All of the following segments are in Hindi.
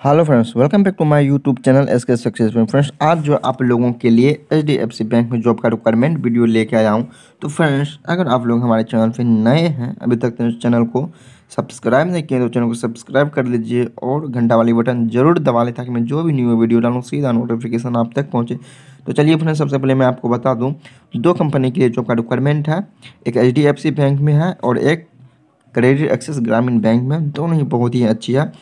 Hello friends welcome back to my YouTube channel S K success friends आज जो आप लोगों के लिए H D F C bank में जॉब का रिक्वायरमेंट वीडियो लेके आया हूँ। तो फ्रेंड्स अगर आप लोग हमारे चैनल पे नए हैं, अभी तक तो चैनल को सब्सक्राइब नहीं किए तो चैनल को सब्सक्राइब कर लीजिए और घंटा वाली बटन ज़रूर दबा लें ताकि मैं जो भी न्यू वीडियो डालूँ, सीधा नोटिफिकेशन आप तक पहुँचे। तो चलिए फ्रेंड्स सबसे पहले मैं आपको बता दूँ, दो कंपनी के लिए जॉब का रिक्वायरमेंट है, एक सी बैंक में है और एक क्रेडिट एक्सेस ग्रामीण बैंक में। दोनों ही बहुत ही अच्छी है।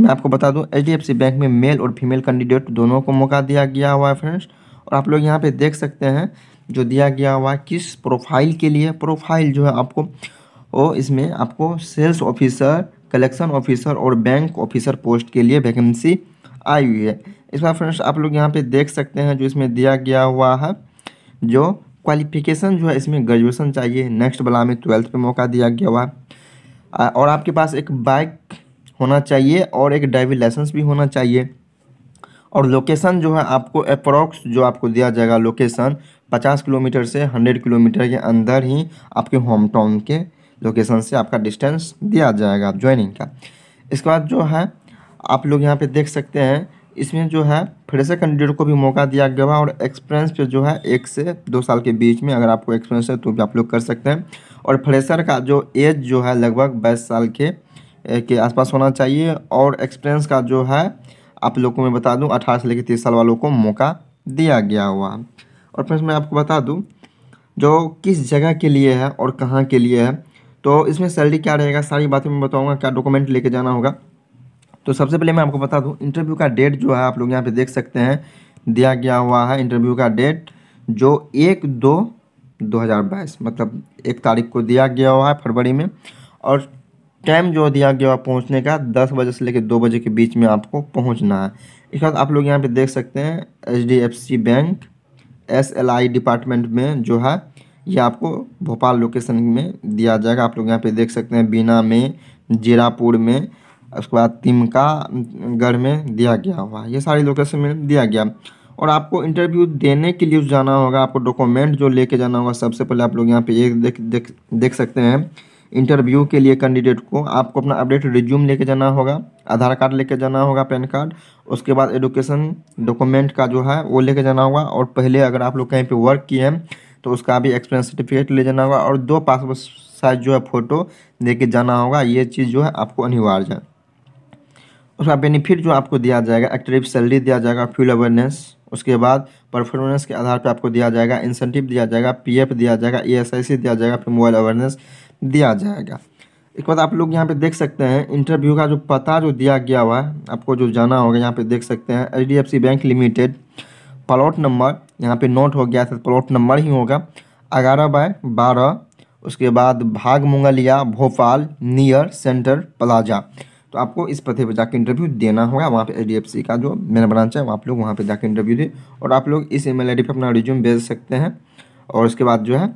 मैं आपको बता दूँ HDFC बैंक में मेल और फीमेल कैंडिडेट दोनों को मौका दिया गया हुआ है फ्रेंड्स और आप लोग यहाँ पे देख सकते हैं जो दिया गया हुआ है, किस प्रोफ़ाइल के लिए। प्रोफ़ाइल जो है आपको, वो इसमें आपको सेल्स ऑफिसर कलेक्शन ऑफिसर और बैंक ऑफिसर पोस्ट के लिए वैकेंसी आई हुई है। इस बार फ्रेंड्स आप लोग यहाँ पे देख सकते हैं जो इसमें दिया गया हुआ है, जो क्वालिफिकेशन जो है इसमें ग्रेजुएशन चाहिए। नेक्स्ट वाला में ट्वेल्थ पे मौका दिया गया हुआ और आपके पास एक बाइक होना चाहिए और एक ड्राइविंग लाइसेंस भी होना चाहिए। और लोकेशन जो है आपको अप्रॉक्स जो आपको दिया जाएगा लोकेशन पचास किलोमीटर से हंड्रेड किलोमीटर के अंदर ही आपके होम टाउन के लोकेशन से आपका डिस्टेंस दिया जाएगा ज्वाइनिंग का। इसके बाद जो है, आप लोग यहाँ पे देख सकते हैं, इसमें जो है फ्रेशर कैंडिडेट को भी मौका दिया गया है और एक्सपीरियंस पे जो है एक से दो साल के बीच में अगर आपको एक्सपीरियंस है तो भी आप लोग कर सकते हैं। और फ्रेशर का जो एज जो है लगभग बाईस साल के के आसपास होना चाहिए। और एक्सपीरियंस का जो है, आप लोग को मैं बता दूँ, अठारह से लेकर तीस साल वालों को मौका दिया गया हुआ। और फ्रेंड्स मैं आपको बता दूँ, जो किस जगह के लिए है और कहाँ के लिए है तो इसमें सैलरी क्या रहेगा, सारी बातें मैं बताऊँगा, क्या डॉक्यूमेंट लेके जाना होगा। तो सबसे पहले मैं आपको बता दूँ इंटरव्यू का डेट जो है, आप लोग यहाँ पर देख सकते हैं, दिया गया हुआ है इंटरव्यू का डेट जो एक दो दो हज़ार बाईस मतलब एक तारीख को दिया गया हुआ है फरवरी में। और टाइम जो दिया गया पहुँचने का, दस बजे से लेकर दो बजे के बीच में आपको पहुँचना है। इसके बाद आप लोग यहाँ पे देख सकते हैं H D F C bank S L I department में जो है, ये आपको भोपाल लोकेशन में दिया जाएगा। आप लोग यहाँ पे देख सकते हैं, बीना में, जीरापुर में, उसके बाद तिमका, गढ़ में दिया गया हुआ ये सारी लोकेशन में दिया गया। और आपको इंटरव्यू देने के लिए जाना होगा, आपको डॉक्यूमेंट जो लेके जाना होगा, सबसे पहले आप लोग यहाँ पे ये देख देख देख सकते हैं। इंटरव्यू के लिए कैंडिडेट को आपको अपना अपडेट रिज्यूम लेके जाना होगा, आधार कार्ड लेके जाना होगा, पैन कार्ड, उसके बाद एडुकेशन डॉक्यूमेंट का जो है वो लेके जाना होगा, और पहले अगर आप लोग कहीं पे वर्क किए हैं तो उसका भी एक्सपीरियंस सर्टिफिकेट ले जाना होगा, और दो पासपोर्ट साइज़ जो है फ़ोटो लेके जाना होगा, ये चीज़ जो है आपको अनिवार्य है। उसका बेनिफिट जो आपको दिया जाएगा एक्टिव सैलरी दिया जाएगा फ्यूल अवेयरनेस उसके बाद परफॉर्मेंस के आधार पर आपको दिया जाएगा इंसेंटिव दिया जाएगा पीएफ दिया जाएगा ईएसआईसी दिया जाएगा, फिर मोबाइल अवेयरनेस दिया जाएगा। एक बात आप लोग यहाँ पे देख सकते हैं इंटरव्यू का जो पता जो दिया गया हुआ है, आपको जो जाना होगा यहाँ पे देख सकते हैं H D F C bank limited plot number यहाँ पे नोट हो गया था प्लॉट नंबर ही होगा, ग्यारह बाय बारह, उसके बाद Bagh Mungaliya Bhopal near centre plaza तो आपको इस पते पर जाकर इंटरव्यू देना होगा, वहाँ पे एच का जो मेरा ब्रांच है आप लोग वहाँ पे जाकर इंटरव्यू दें और आप लोग इस ईमेल आईडी पे अपना रिज्यूम भेज सकते हैं। और उसके बाद जो है,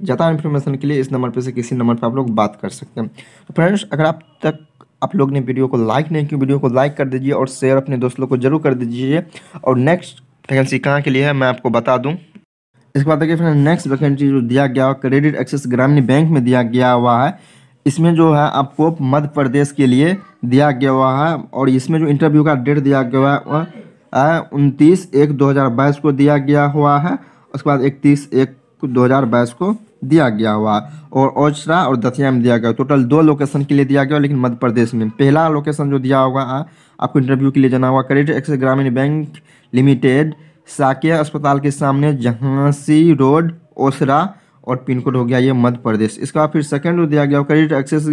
ज़्यादा इन्फॉर्मेशन के लिए इस नंबर पर से किसी नंबर पर आप लोग बात कर सकते हैं। तो फ्रेंड्स अगर आप तक आप लोग ने वीडियो को लाइक नहीं किया वीडियो को लाइक कर दीजिए और शेयर अपने दोस्तों को ज़रूर कर दीजिए। और नेक्स्ट वैकेंसी कहाँ के लिए है, मैं आपको बता दूँ। इसके बाद देखिए फ्रेंड नेक्स्ट वैकेंसी जो दिया गया क्रेडिट एक्सेस ग्रामीण बैंक में दिया गया हुआ है। इसमें जो है आपको मध्य प्रदेश के लिए दिया गया हुआ है और इसमें जो इंटरव्यू का डेट दिया गया हुआ है उनतीस एक दो हज़ार बाईस को दिया गया हुआ है। उसके बाद इकतीस एक दो हज़ार बाईस को दिया गया हुआ और ओचरा और दतिया में दिया गया। टोटल दो लोकेशन के लिए दिया गया, लेकिन मध्य प्रदेश में। पहला लोकेशन जो दिया होगा आपको इंटरव्यू के लिए जाना होगा Credit Access Grameen bank limited Saikia अस्पताल के सामने, झांसी रोड, ओसरा। और पिन कोड हो गया ये मध्य प्रदेश। इसका फिर सेकेंड दिया गया। Credit Access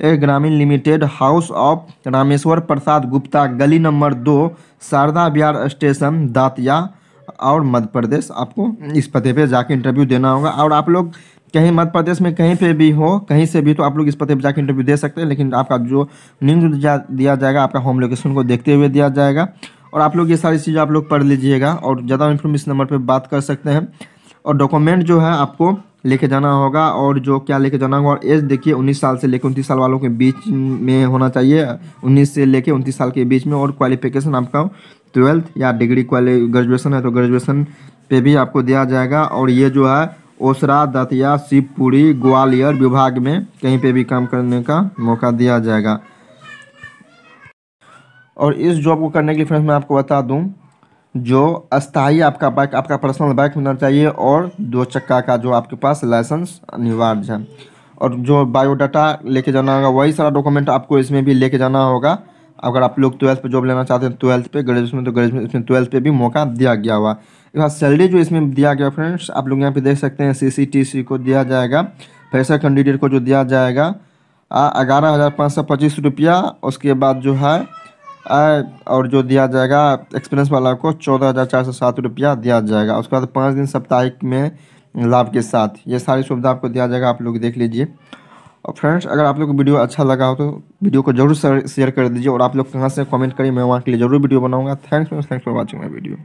Grameen limited house of Rameshwar Prasad Gupta, गली नंबर दो, शारदा बिहार स्टेशन दातिया और मध्य प्रदेश। आपको इस पते पे जाके इंटरव्यू देना होगा। और आप लोग कहीं मध्य प्रदेश में कहीं पे भी हो, कहीं से भी तो आप लोग इस पते पे जाके इंटरव्यू दे सकते हैं। लेकिन आपका जो लिंक दिया जाएगा, आपका होम लोकेशन को देखते हुए दिया जाएगा। और आप लोग ये सारी चीज़ें आप लोग पढ़ लीजिएगा और ज़्यादा इन्फॉर्मेशन नंबर पर बात कर सकते हैं। और डॉक्यूमेंट जो है आपको लेके जाना होगा और जो क्या लेके जाना होगा, और एज देखिए उन्नीस साल से लेकर उनतीस साल वालों के बीच में होना चाहिए। उन्नीस से लेकर उनतीस साल के बीच में और क्वालिफिकेशन आपका ट्वेल्थ या डिग्री क्वाली ग्रेजुएशन है तो ग्रेजुएशन पे भी आपको दिया जाएगा। और ये जो है, ओसरा, दतिया, शिवपुरी, ग्वालियर विभाग में कहीं पे भी काम करने का मौका दिया जाएगा। और इस जॉब को करने के लिए फ्रेंड्स मैं आपको बता दूँ जो अस्थाई आपका बाइक, आपका पर्सनल बाइक होना चाहिए और दो चक्का का जो आपके पास लाइसेंस अनिवार्य है। और जो बायोडाटा लेके जाना होगा, वही सारा डॉक्यूमेंट आपको इसमें भी लेके जाना होगा। अगर आप लोग ट्वेल्थ पे जॉब लेना चाहते हैं ट्वेल्थ पे ग्रेजुएशन में तो ग्रेजुएशन इसमें ट्वेल्थ पे भी मौका दिया गया हुआ। बार सैलरी जो इसमें दिया गया फ्रेंड्स आप लोग यहाँ पे देख सकते हैं सी सी टी सी को दिया जाएगा फ्रेशर कैंडिडेट को जो दिया जाएगा ग्यारह हज़ार पाँच सौ पच्चीस रुपया, उसके बाद जो है और जो दिया जाएगा एक्सपीरियंस वाला को चौदह हज़ार चार सौ सात रुपया दिया जाएगा। उसके बाद पाँच दिन साप्ताहिक में लाभ के साथ। ये सारी सुविधा आपको दिया जाएगा, आप लोग देख लीजिए। और फ्रेंड्स अगर आप लोग को वीडियो अच्छा लगा हो तो वीडियो को ज़रूर शेयर कर दीजिए और आप लोग कहाँ से कमेंट करिए, मैं वहाँ के लिए ज़रूर वीडियो बनाऊँगा। Thanks thanks for watching my video